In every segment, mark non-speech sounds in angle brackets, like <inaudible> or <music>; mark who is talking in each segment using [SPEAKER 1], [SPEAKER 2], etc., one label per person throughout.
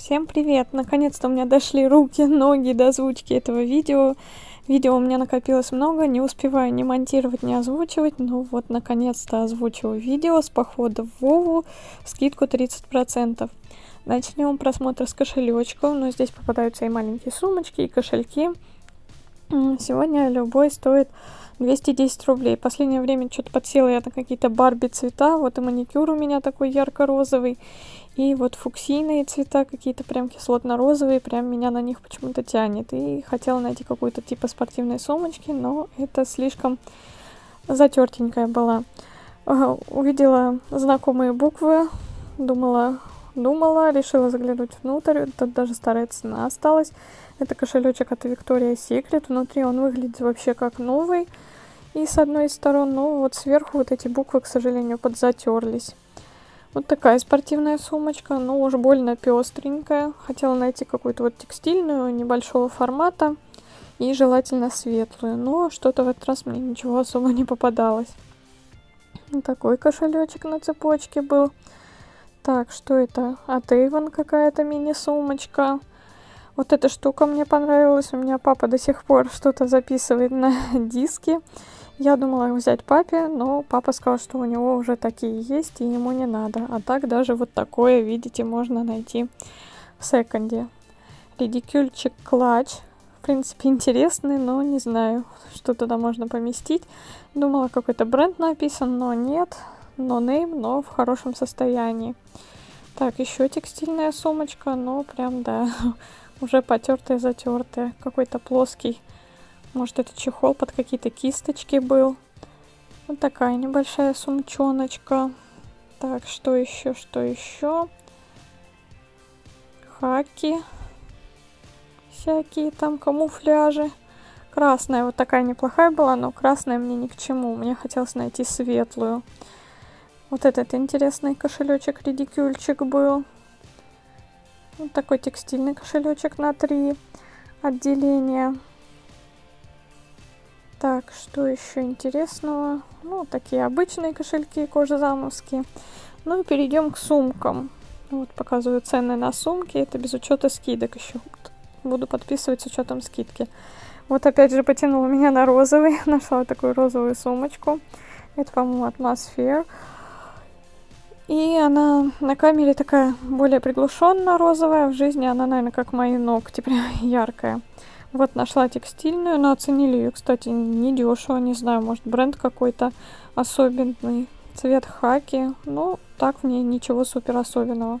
[SPEAKER 1] Всем привет! Наконец-то у меня дошли руки, <laughs> ноги до озвучки этого видео. Видео у меня накопилось много, не успеваю ни монтировать, ни озвучивать. Но вот наконец-то озвучиваю видео с похода в Вову, скидку 30%. Начнем просмотр с кошелечков, но здесь попадаются и маленькие сумочки, и кошельки. Сегодня любой стоит 210 рублей. Последнее время что-то подсела я на какие-то барби цвета. Вот и маникюр у меня такой ярко-розовый. И вот фуксийные цвета какие-то прям кислотно-розовые, прям меня на них почему-то тянет. И хотела найти какую-то типа спортивной сумочки, но это слишком затертенькая была. Увидела знакомые буквы, думала, думала, решила заглянуть внутрь. Тут даже старая цена осталась. Это кошелечек от Victoria's Secret. Внутри он выглядит вообще как новый. И с одной из сторон, но вот сверху вот эти буквы, к сожалению, подзатерлись. Вот такая спортивная сумочка, но уж больно пестренькая. Хотела найти какую-то вот текстильную, небольшого формата и желательно светлую, но что-то в этот раз мне ничего особо не попадалось. Такой кошелечек на цепочке был. Так, что это? От Avon какая-то мини-сумочка. Вот эта штука мне понравилась. У меня папа до сих пор что-то записывает на <laughs> диске. Я думала взять папе, но папа сказал, что у него уже такие есть, и ему не надо. А так даже вот такое, видите, можно найти в секонде. Редикюльчик клатч. В принципе, <laughs> интересный, но не знаю, что туда можно поместить. Думала, какой-то бренд написан, но нет. Но name, но в хорошем состоянии. Так, еще текстильная сумочка, но прям, да, <laughs> уже потертая, затертая. Какой-то плоский может, это чехол под какие-то кисточки был. Вот такая небольшая сумчоночка. Так, что еще, что еще? Хаки. Всякие там камуфляжи. Красная вот такая неплохая была, но красная мне ни к чему. Мне хотелось найти светлую. Вот этот интересный кошелечек, редикюльчик был. Вот такой текстильный кошелечек на три отделения. Так, что еще интересного? Ну, такие обычные кошельки кожезамовские. Ну и перейдем к сумкам. Вот показываю цены на сумки. Это без учета скидок еще. Буду подписывать с учетом скидки. Вот опять же потянула меня на розовый. <laughs> Нашла такую розовую сумочку. Это, по-моему, атмосфер. И она на камере такая более приглушенно розовая. В жизни она, наверное, как мои ногти, прям <laughs> яркая. Вот нашла текстильную, но оценили ее, кстати, недешево, не знаю, может бренд какой-то особенный. Цвет хаки, ну так в ней ничего супер особенного.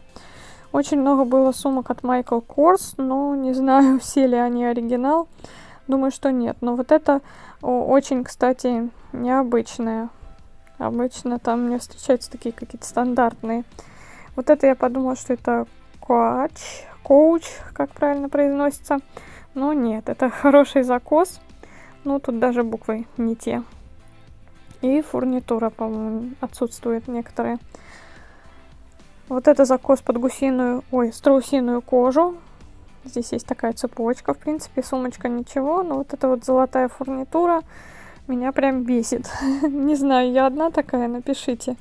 [SPEAKER 1] Очень много было сумок от Michael Kors, но не знаю, <laughs> все ли они оригинал. Думаю, что нет. Но вот это очень, кстати, необычное. Обычно там мне встречаются такие какие-то стандартные. Вот это я подумала, что это коач, коуч, как правильно произносится. Но нет, это <laughs> хороший закос. Ну, тут даже буквы не те. И фурнитура, по-моему, отсутствует некоторые. Вот это закос под гусиную, ой, страусиную кожу. Здесь есть такая цепочка, в принципе, сумочка ничего, но вот эта вот золотая фурнитура меня прям бесит. <laughs> Не знаю, я одна такая, напишите.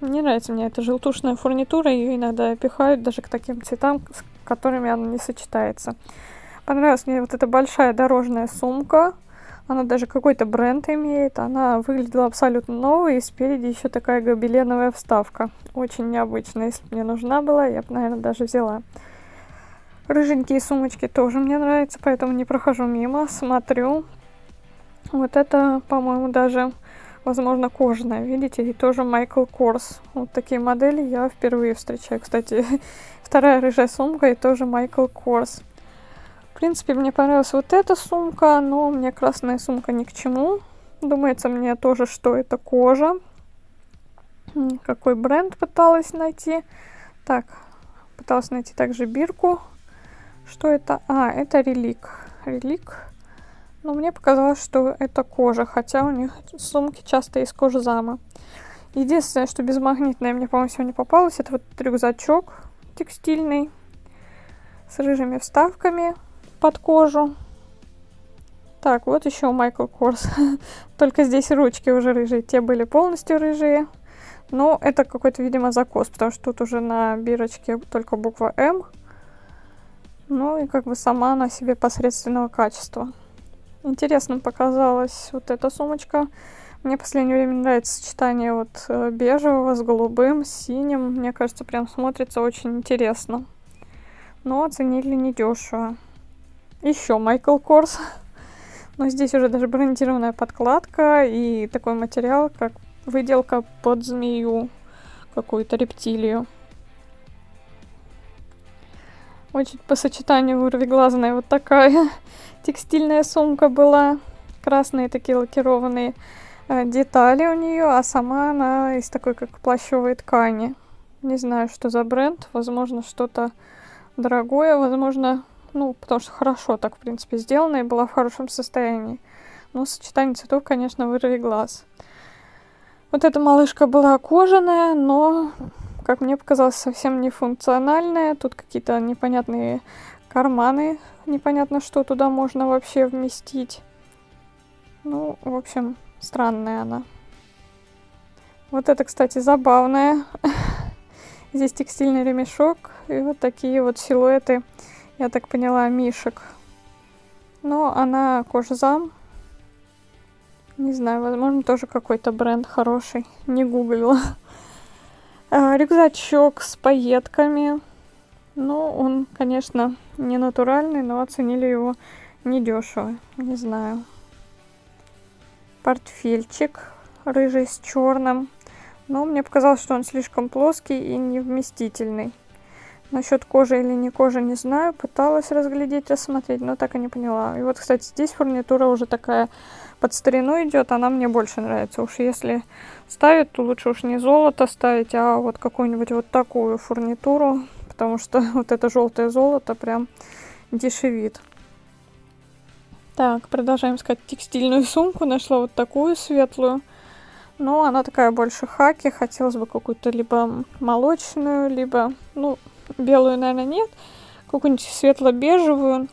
[SPEAKER 1] Не нравится мне эта желтушная фурнитура, ее иногда пихают даже к таким цветам, с которыми она не сочетается. Понравилась мне вот эта большая дорожная сумка. Она даже какой-то бренд имеет. Она выглядела абсолютно новой. И спереди еще такая гобеленовая вставка. Очень необычная. Если бы мне нужна была, я бы, наверное, даже взяла. Рыженькие сумочки тоже мне нравятся, поэтому не прохожу мимо, смотрю. Вот это, по-моему, даже, возможно, кожаная, видите, и тоже Michael Kors. Вот такие модели я впервые встречаю. Кстати, <laughs> вторая рыжая сумка и тоже Michael Kors. В принципе, мне понравилась вот эта сумка, но мне красная сумка ни к чему. Думается мне тоже, что это кожа. Какой бренд пыталась найти. Так, пыталась найти также бирку. Что это? А, это релик. Релик. Но мне показалось, что это кожа, хотя у них сумки часто из кожи зама. Единственное, что безмагнитное мне, по-моему, сегодня попалось, это вот рюкзачок текстильный с рыжими вставками под кожу. Так, вот еще Майкл Корс. <laughs> Только здесь ручки уже рыжие. Те были полностью рыжие. Но это какой-то, видимо, закос, потому что тут уже на бирочке только буква М. Ну и как бы сама она себе посредственного качества. Интересным показалась вот эта сумочка. Мне в последнее время нравится сочетание вот э, бежевого с голубым, с синим. Мне кажется, прям смотрится очень интересно. Но оценили недешево. Еще Майкл Корс. Но здесь уже даже брендированная подкладка и такой материал, как выделка под змею, какую-то рептилию. Очень по сочетанию вырвиглазная вот такая <laughs> текстильная сумка была. Красные такие лакированные э, детали у нее, а сама она из такой как плащевой ткани. Не знаю, что за бренд. Возможно, что-то дорогое. Возможно, ну, потому что хорошо так, в принципе, сделано и была в хорошем состоянии. Но сочетание цветов, конечно, вырви глаз. Вот эта малышка была кожаная, но, как мне показалось, совсем не функциональная. Тут какие-то непонятные карманы, непонятно, что туда можно вообще вместить. Ну, в общем, странная она. Вот это, кстати, забавная. <laughs> Здесь текстильный ремешок и вот такие вот силуэты я так поняла, мишек. Но она кожзам. Не знаю, возможно, тоже какой-то бренд хороший. Не гуглила. А, рюкзачок с пайетками. Ну, он, конечно, не натуральный, но оценили его недешево. Не знаю. Портфельчик рыжий с черным. Но мне показалось, что он слишком плоский и невместительный. Насчет кожи или не кожи не знаю. Пыталась разглядеть, рассмотреть, но так и не поняла. И вот, кстати, здесь фурнитура уже такая под старину идет. Она мне больше нравится. Уж если ставить, то лучше уж не золото ставить, а вот какую-нибудь вот такую фурнитуру. Потому что <laughs> вот это желтое золото прям дешевит. Так, продолжаем искать текстильную сумку. Нашла вот такую светлую. Но она такая больше хаки. Хотелось бы какую-то либо молочную, либо, ну, белую, наверное, нет. Какую-нибудь светло-бежевую.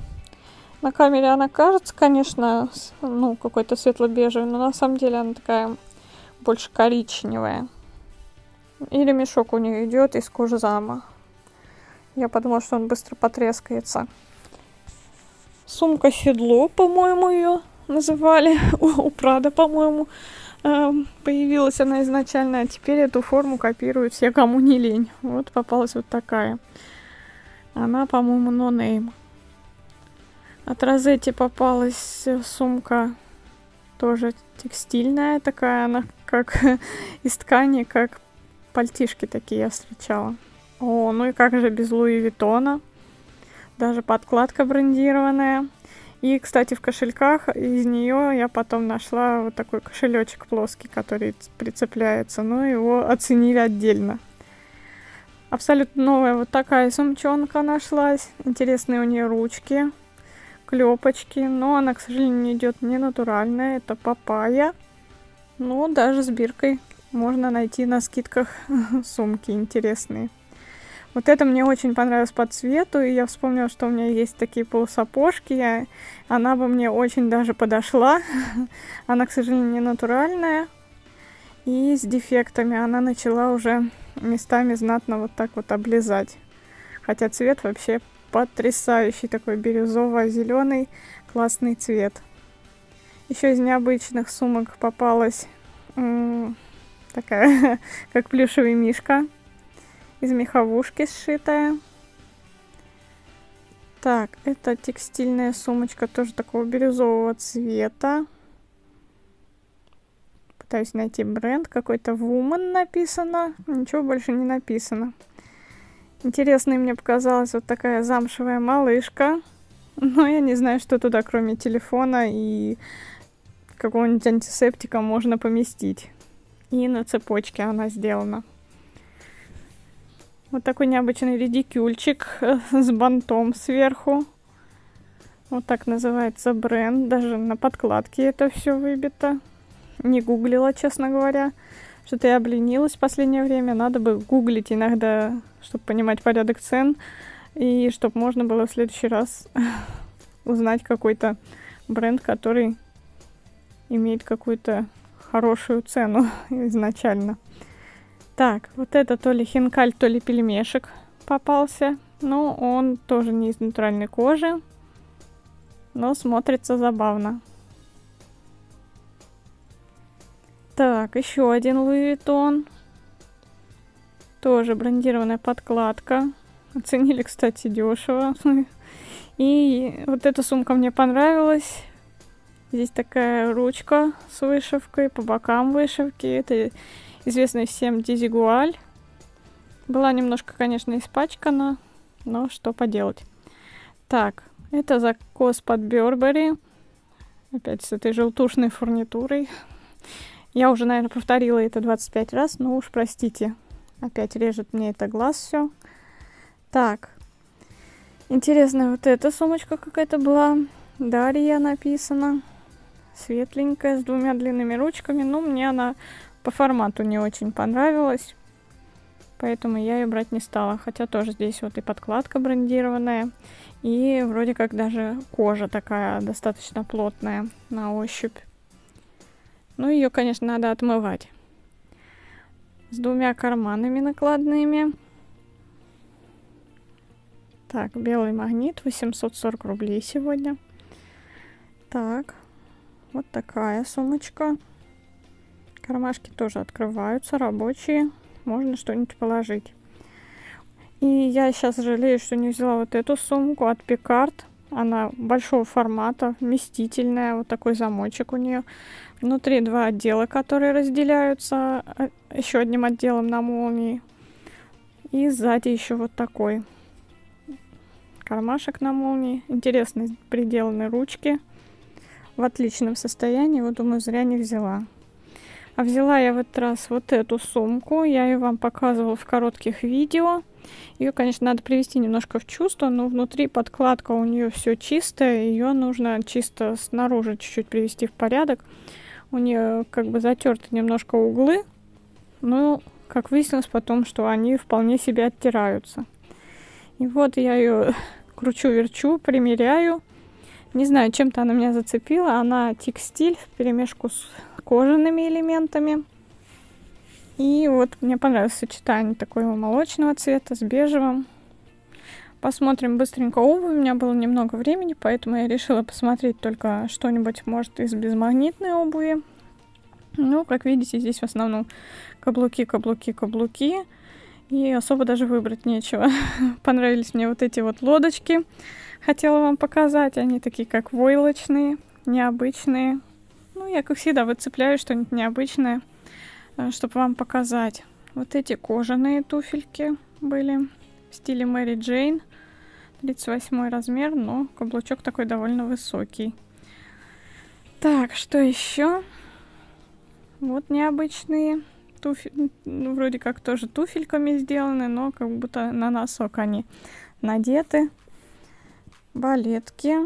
[SPEAKER 1] На камере она кажется, конечно, ну, какой-то светло-бежевый, но на самом деле она такая больше коричневая. И ремешок у нее идет из кожи зама. Я подумала, что он быстро потрескается. Сумка-седло, по-моему, ее называли. <laughs> У, Прада, по-моему, появилась она изначально, а теперь эту форму копируют все, кому не лень. Вот попалась вот такая. Она, по-моему, нонейм. От Розетти попалась сумка тоже текстильная такая, она как <laughs> из ткани, как пальтишки такие я встречала. О, ну и как же без Луи Виттона. Даже подкладка брендированная. И, кстати, в кошельках из нее я потом нашла вот такой кошелечек плоский, который прицепляется. Ну, его оценили отдельно. Абсолютно новая вот такая сумчонка нашлась. Интересные у нее ручки, клепочки. Но она, к сожалению, идет не натуральная. Это папайя. Но даже с биркой можно найти на скидках <laughs> сумки интересные. Вот это мне очень понравилось по цвету, и я вспомнила, что у меня есть такие полусапожки, я... она бы мне очень даже подошла. <laughs> она, к сожалению, не натуральная и с дефектами. Она начала уже местами знатно вот так вот облизать. Хотя цвет вообще потрясающий, такой бирюзово-зеленый, классный цвет. Еще из необычных сумок попалась такая, <laughs> как плюшевый мишка из меховушки сшитая. Так, это текстильная сумочка тоже такого бирюзового цвета. Пытаюсь найти бренд. Какой-то Woman написано. Ничего больше не написано. Интересной мне показалась вот такая замшевая малышка. Но я не знаю, что туда, кроме телефона и какого-нибудь антисептика можно поместить. И на цепочке она сделана. Вот такой необычный редикюльчик э, с бантом сверху. Вот так называется бренд. Даже на подкладке это все выбито. Не гуглила, честно говоря. Что-то я обленилась в последнее время. Надо бы гуглить иногда, чтобы понимать порядок цен. И чтобы можно было в следующий раз <laughs> узнать какой-то бренд, который имеет какую-то хорошую цену <laughs> изначально. Так, вот это то ли хинкаль, то ли пельмешек попался. Но он тоже не из натуральной кожи. Но смотрится забавно. Так, еще один Луи. Тоже брендированная подкладка. Оценили, кстати, дешево. <laughs> И вот эта сумка мне понравилась. Здесь такая ручка с вышивкой, по бокам вышивки. Это известный всем Дизигуаль. Была немножко, конечно, испачкана, но что поделать. Так, это закос под Бербери. Опять с этой желтушной фурнитурой. Я уже, наверное, повторила это 25 раз, но уж простите. Опять режет мне это глаз все. Так. Интересная вот эта сумочка какая-то была. Дарья написано. Светленькая, с двумя длинными ручками. Но мне она по формату не очень понравилась. Поэтому я ее брать не стала. Хотя тоже здесь вот и подкладка брендированная. И вроде как даже кожа такая достаточно плотная на ощупь. Ну, ее, конечно, надо отмывать. С двумя карманами накладными. Так, белый магнит, 840 рублей сегодня. Так, вот такая сумочка. Кармашки тоже открываются, рабочие. Можно что-нибудь положить. И я сейчас жалею, что не взяла вот эту сумку от Пикард. Она большого формата, вместительная. Вот такой замочек у нее. Внутри два отдела, которые разделяются а, еще одним отделом на молнии. И сзади еще вот такой кармашек на молнии. Интересно приделаны ручки в отличном состоянии. Вот думаю, зря не взяла. А взяла я в этот раз вот эту сумку. Я ее вам показывала в коротких видео. Ее, конечно, надо привести немножко в чувство, но внутри подкладка у нее все чистое. Ее нужно чисто снаружи чуть-чуть привести в порядок. У нее как бы затерты немножко углы. Но, как выяснилось потом, что они вполне себе оттираются. И вот я ее <laughs> кручу-верчу, примеряю. Не знаю, чем-то она меня зацепила. Она текстиль в перемешку с кожаными элементами. И вот мне понравилось сочетание такого молочного цвета с бежевым. Посмотрим быстренько обувь. У меня было немного времени, поэтому я решила посмотреть только что-нибудь, может, из безмагнитной обуви. Ну, как видите, здесь в основном каблуки, каблуки, каблуки. И особо даже выбрать нечего. <laughs> Понравились мне вот эти вот лодочки. Хотела вам показать. Они такие как войлочные, необычные. Ну, я, как всегда, выцепляю что-нибудь необычное, э, чтобы вам показать. Вот эти кожаные туфельки были в стиле Мэри Джейн. 38 размер, но каблучок такой довольно высокий. Так, что еще? Вот необычные туфельки, ну, вроде как тоже туфельками сделаны, но как будто на носок они надеты. Балетки.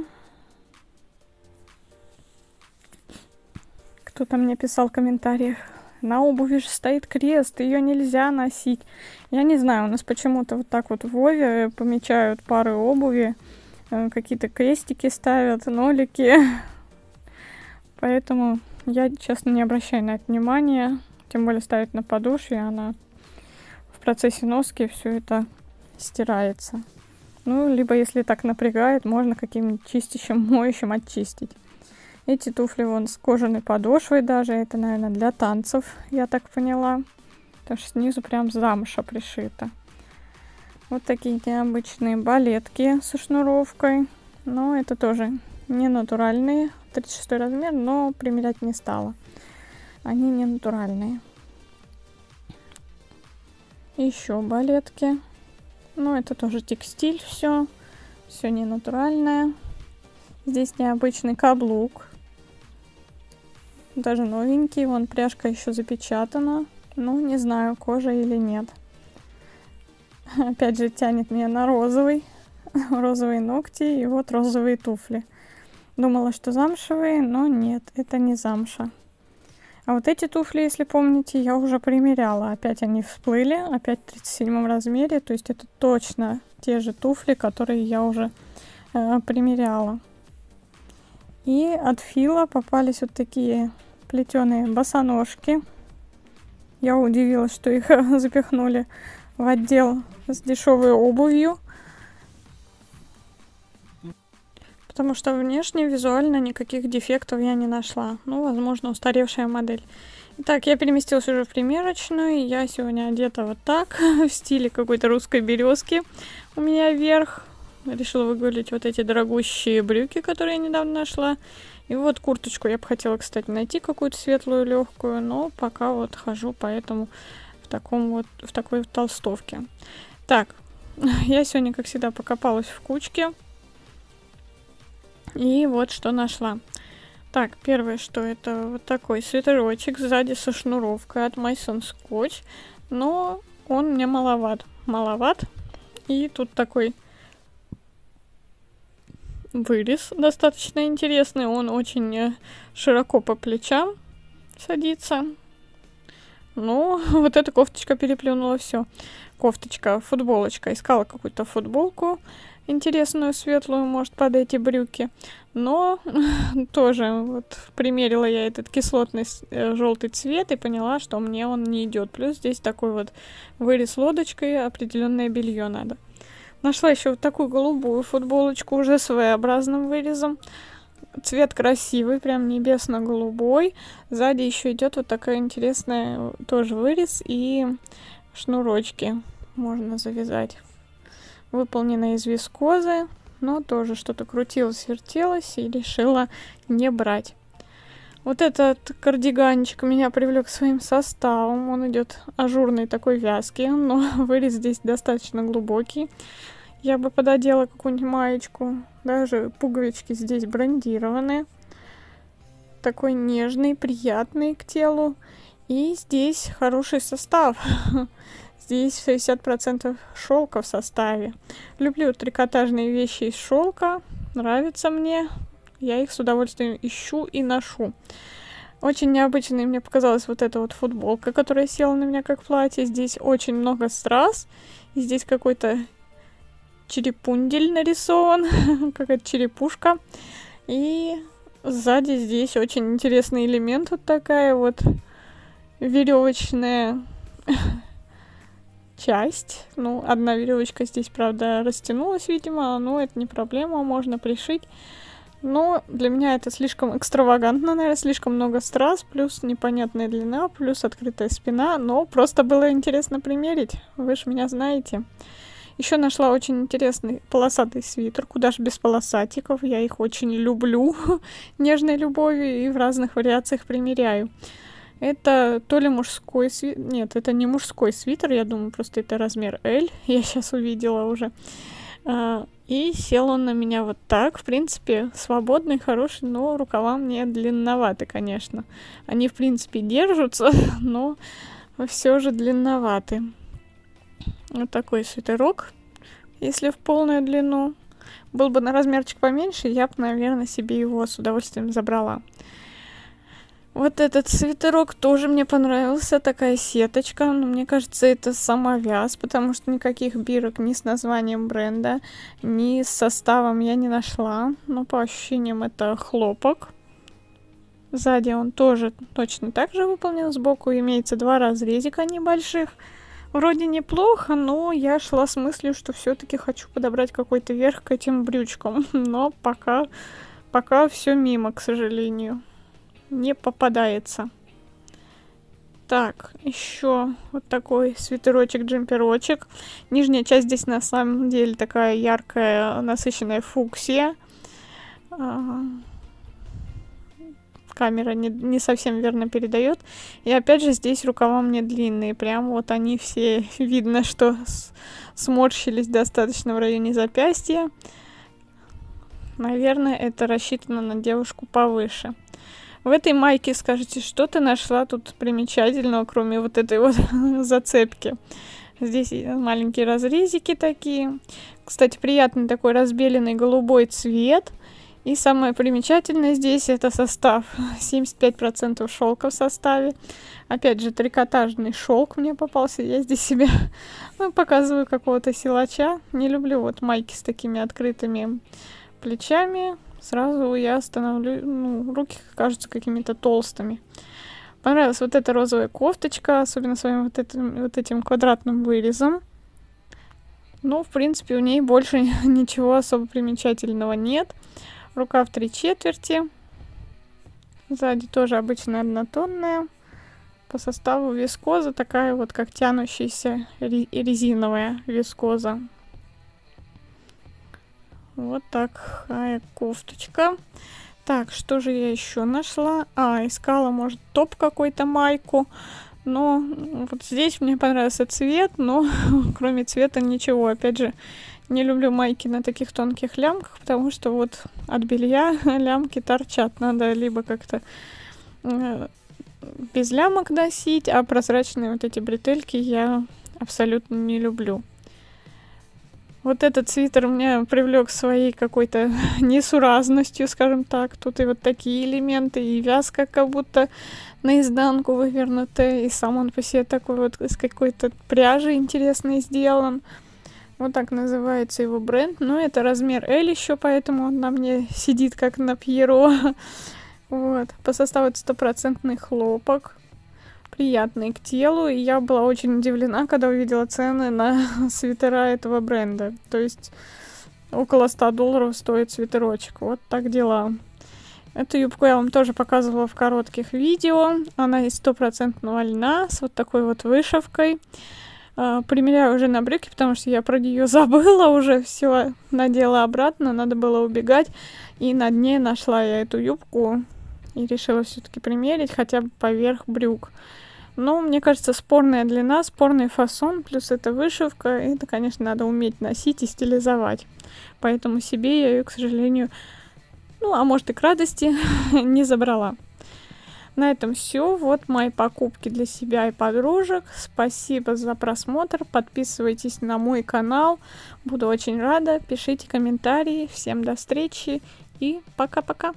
[SPEAKER 1] Кто-то мне писал в комментариях, на обуви же стоит крест, ее нельзя носить. Я не знаю, у нас почему-то вот так вот в Вове помечают пары обуви, э, какие-то крестики ставят, нолики. <laughs> Поэтому я, честно, не обращаю на это внимания. Тем более ставить на подошве, она в процессе носки все это стирается. Ну, либо если так напрягает, можно каким-нибудь чистящим, моющим очистить. Эти туфли вон с кожаной подошвой даже. Это, наверное, для танцев, я так поняла. Потому что снизу прям замша пришита. Вот такие необычные балетки со шнуровкой. Но это тоже не натуральные. 36 размер, но примерять не стала. Они не натуральные. Еще балетки. Ну, это тоже текстиль все. Все не натуральное. Здесь необычный каблук даже новенький. Вон пряжка еще запечатана. Ну, не знаю, кожа или нет. <laughs> Опять же, тянет меня на розовый. <laughs> розовые ногти и вот розовые туфли. Думала, что замшевые, но нет, это не замша. А вот эти туфли, если помните, я уже примеряла. Опять они всплыли, опять в 37 размере. То есть это точно те же туфли, которые я уже э, примеряла. И от Фила попались вот такие плетеные босоножки. Я удивилась, что их <laughs> запихнули в отдел с дешевой обувью. Потому что внешне, визуально никаких дефектов я не нашла. Ну, возможно, устаревшая модель. Итак, я переместилась уже в примерочную, я сегодня одета вот так, <laughs> в стиле какой-то русской березки. У меня вверх. Решила выгулить вот эти дорогущие брюки, которые я недавно нашла. И вот курточку я бы хотела, кстати, найти какую-то светлую, легкую, но пока вот хожу поэтому в таком вот, в такой толстовке. Так, <laughs> я сегодня, как всегда, покопалась в кучке. И вот что нашла. Так, первое, что это вот такой свитерочек сзади со шнуровкой от Майсон Скотч. Но он мне маловат. Маловат. И тут такой вырез достаточно интересный. Он очень э, широко по плечам садится. Ну, <laughs> вот эта кофточка переплюнула все. Кофточка, футболочка. Искала какую-то футболку интересную, светлую, может, под эти брюки. Но <laughs> тоже вот примерила я этот кислотный э, желтый цвет и поняла, что мне он не идет. Плюс здесь такой вот вырез лодочкой, определенное белье надо. Нашла еще вот такую голубую футболочку уже с V-образным вырезом. Цвет красивый, прям небесно-голубой. Сзади еще идет вот такая интересная тоже вырез и шнурочки можно завязать выполнена из вискозы, но тоже что-то крутилось, вертелось и решила не брать. Вот этот кардиганчик меня привлек своим составом. Он идет ажурный такой вязкий, но <laughs> вырез здесь достаточно глубокий. Я бы пододела какую-нибудь маечку. Даже пуговички здесь брендированы. Такой нежный, приятный к телу. И здесь хороший состав. <laughs> Здесь 60% шелка в составе. Люблю трикотажные вещи из шелка. Нравится мне. Я их с удовольствием ищу и ношу. Очень необычной мне показалась вот эта вот футболка, которая села на меня как платье. Здесь очень много страз. И здесь какой-то черепундель нарисован, <laughs> какая-то черепушка. И сзади здесь очень интересный элемент, вот такая вот веревочная <laughs> часть. Ну, одна веревочка здесь, правда, растянулась, видимо, но это не проблема, можно пришить. Но для меня это слишком экстравагантно, наверное, слишком много страз, плюс непонятная длина, плюс открытая спина, но просто было интересно примерить, вы же меня знаете. Еще нашла очень интересный полосатый свитер, куда же без полосатиков, я их очень люблю, <laughs> нежной любовью и в разных вариациях примеряю. Это то ли мужской свитер... Нет, это не мужской свитер, я думаю, просто это размер L. <laughs> Я сейчас увидела уже. А, и сел он на меня вот так. В принципе, свободный, хороший, но рукава мне длинноваты, конечно. Они, в принципе, держатся, <laughs> но все же длинноваты. Вот такой свитерок, если в полную длину. Был бы на размерчик поменьше, я бы, наверное, себе его с удовольствием забрала. Вот этот свитерок тоже мне понравился, такая сеточка, но мне кажется, это самовяз, потому что никаких бирок ни с названием бренда, ни с составом я не нашла, но по ощущениям это хлопок. Сзади он тоже точно так же выполнен, сбоку имеется два разрезика небольших. Вроде неплохо, но я шла с мыслью, что все-таки хочу подобрать какой-то верх к этим брючкам, <laughs> но пока, пока все мимо, к сожалению не попадается. Так, еще вот такой свитерочек, джемперочек. Нижняя часть здесь на самом деле такая яркая, насыщенная фуксия. Камера не, не совсем верно передает. И опять же здесь рукава мне длинные. Прям вот они все <laughs> видно, что сморщились достаточно в районе запястья. Наверное, это рассчитано на девушку повыше. В этой майке скажите, что ты нашла тут примечательного, кроме вот этой вот <laughs> зацепки? Здесь маленькие разрезики такие. Кстати, приятный такой разбеленный голубой цвет. И самое примечательное здесь это состав. 75% шелка в составе. Опять же, трикотажный шелк мне попался. Я здесь себе <laughs> ну, показываю какого-то силача. Не люблю вот майки с такими открытыми плечами сразу я становлю, ну, руки кажутся какими-то толстыми. Понравилась вот эта розовая кофточка, особенно своим вот этим, вот этим квадратным вырезом. Ну, в принципе, у ней больше <laughs> ничего особо примечательного нет. Рука в три четверти. Сзади тоже обычная однотонная. По составу вискоза такая вот, как тянущаяся резиновая вискоза. Вот такая кофточка. Так, что же я еще нашла? А, искала, может, топ какой-то майку. Но вот здесь мне понравился цвет, но <laughs> кроме цвета ничего. Опять же, не люблю майки на таких тонких лямках, потому что вот от белья <laughs> лямки торчат. Надо либо как-то э, без лямок носить, а прозрачные вот эти бретельки я абсолютно не люблю. Вот этот свитер меня привлек своей какой-то <laughs> несуразностью, скажем так. Тут и вот такие элементы, и вязка как будто наизнанку вывернутая, и сам он по себе такой вот из какой-то пряжи интересный сделан. Вот так называется его бренд. Но это размер L еще, поэтому он на мне сидит как на Пьеро. <laughs> Вот. По составу это стопроцентный хлопок приятный к телу, и я была очень удивлена, когда увидела цены на <laughs> свитера этого бренда. То есть около 100 долларов стоит свитерочек. Вот так дела. Эту юбку я вам тоже показывала в коротких видео. Она из стопроцентного льна с вот такой вот вышивкой. Uh, примеряю уже на брюки, потому что я про нее <laughs> забыла уже все, надела обратно, надо было убегать. И на дне нашла я эту юбку и решила все-таки примерить хотя бы поверх брюк. Ну, мне кажется, спорная длина, спорный фасон, плюс это вышивка, это, конечно, надо уметь носить и стилизовать. Поэтому себе я ее, к сожалению, ну, а может и к радости, <laughs> не забрала. На этом все. Вот мои покупки для себя и подружек. Спасибо за просмотр. Подписывайтесь на мой канал. Буду очень рада. Пишите комментарии. Всем до встречи и пока-пока.